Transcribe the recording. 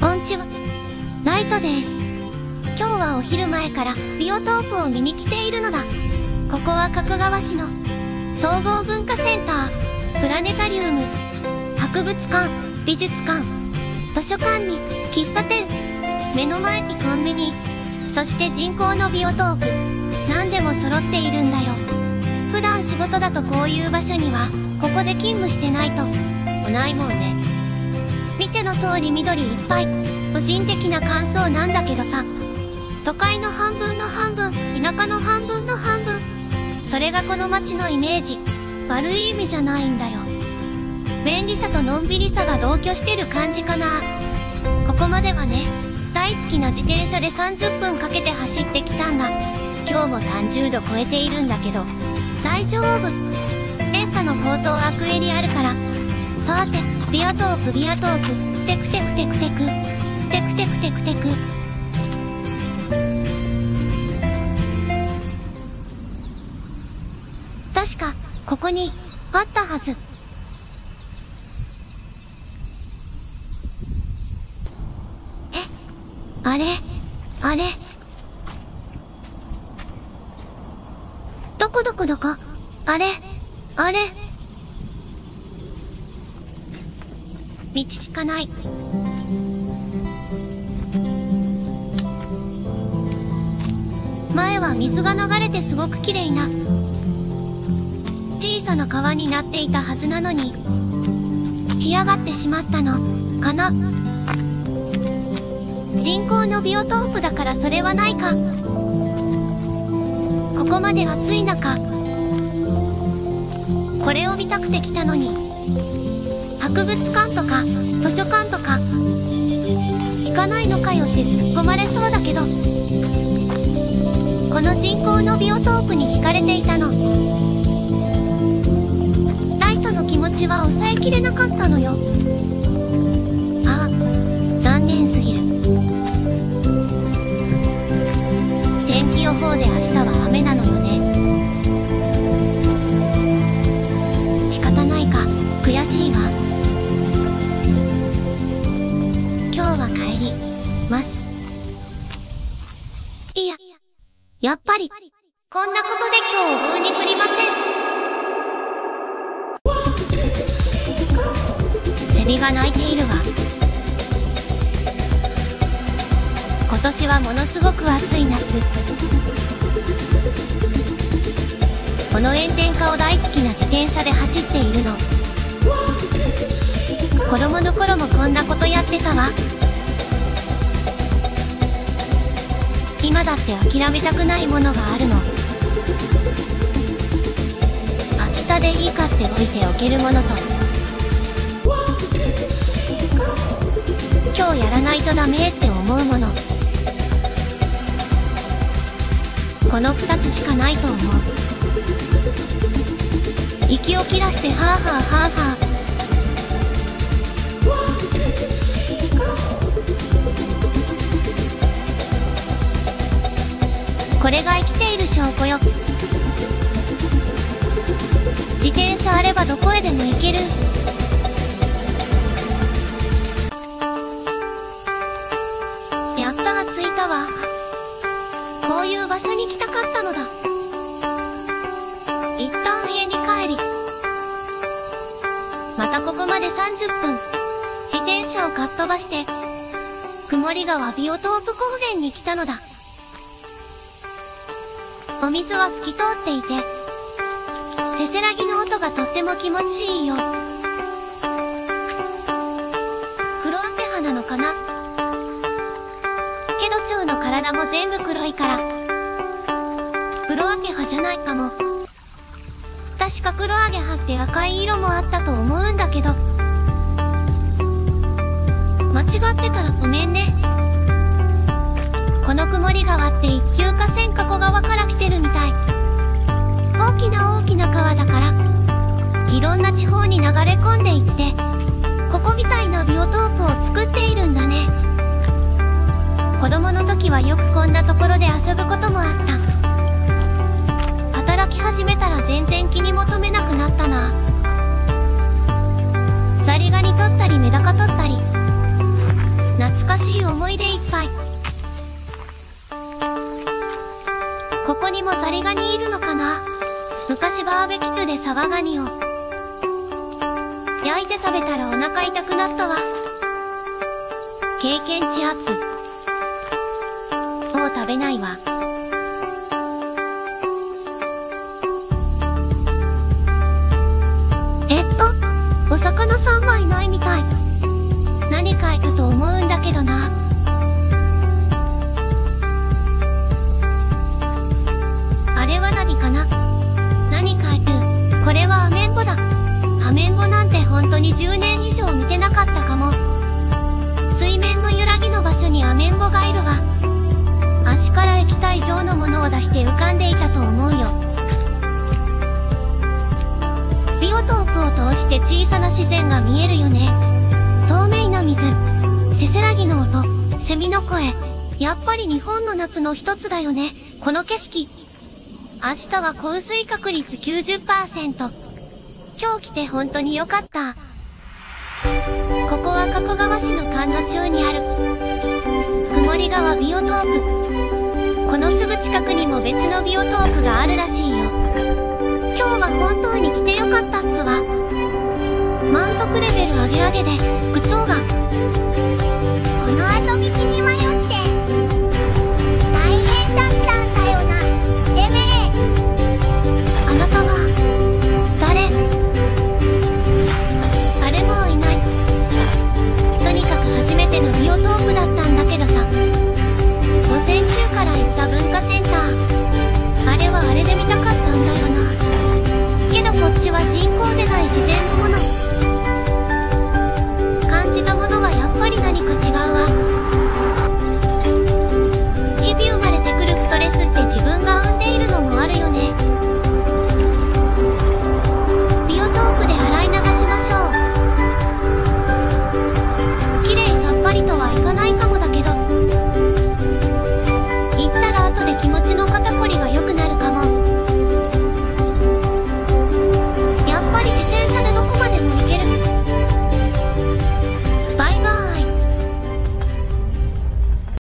こんちは。ライトです。今日はお昼前からビオトープを見に来ているのだ。ここは角川市の総合文化センター、プラネタリウム、博物館、美術館、図書館に喫茶店、目の前にコンビニ、そして人工のビオトープ。何でも揃っているんだよ。普段仕事だとこういう場所には、ここで勤務してないと来、ないもんね。見ての通り緑いっぱい。個人的な感想なんだけどさ。都会の半分の半分、田舎の半分の半分。それがこの街のイメージ。悪い意味じゃないんだよ。便利さとのんびりさが同居してる感じかな。ここまではね、大好きな自転車で30分かけて走ってきたんだ。今日も30度超えているんだけど、大丈夫。電波の高騰アクエリあるから。さて、ビアトープビアトープ、テクテクテクテク、テクテクテクテク。確か、ここに、あったはず。え、あれ、あれ。どこどこどこ？あれ、あれ。道しかない。前は水が流れてすごく綺麗な。小さな川になっていたはずなのに干上がってしまったの。かな。人工のビオトープだからそれはないか。ここまで暑い中これを見たくて来たのに。博物館とか図書館とか行かないのかよって突っ込まれそうだけどこの人工のビオトープやっぱりこんなことで今日風に降りません。セミが鳴いているわ。今年はものすごく暑い夏。この炎天下を大好きな自転車で走っているの。子供の頃もこんなことやってたわ。今だって諦めたくないものがあるの。明日でいいかって置いておけるものと。今日やらないとダメって思うもの。この2つしかないと思う。息を切らしてハーハーハーハー。これが生きている証拠よ。自転車あればどこへでも行ける。やったが着いたわ。こういう場所に来たかったのだ。一旦家に帰りまたここまで30分自転車をかっ飛ばして曇り川ビオトープ高原に来たのだ。お水は透き通っていてせせらぎの音がとっても気持ちいいよ。黒アペハなのかな？ケドチョウの体も全部黒いから黒アゲハじゃないかも。確か黒アゲハって赤い色もあったと思うんだけど間違ってたらごめんね。の曇り川って一級河川加古川から来てるみたい。大きな大きな川だから。いろんな地方に流れ込んでいってここみたいなビオトープを作っているんだね。子供の時はよくこんなところで遊ぶこともあった。働き始めたら全然気に求めなくなったな。ザリガニ取ったりメダカ取ったり。懐かしい思い出いっぱい。誰リガニいるのかな？昔バーベキューでサワガニを。焼いて食べたらお腹痛くなったわ。経験値アップ。もう食べないわ。10年以上見てなかったかも。水面の揺らぎの場所にアメンボがいるわ。足から液体状のものを出して浮かんでいたと思うよ。ビオトープを通して小さな自然が見えるよね。透明な水。せせらぎの音。セミの声。やっぱり日本の夏の一つだよね。この景色。明日は降水確率90%今日来て本当によかった。ここは加古川市の神田町にある。曇り川ビオトープ。このすぐ近くにも別のビオトープがあるらしいよ。今日は本当に来てよかったっつわ。満足レベル上げ上げで区長が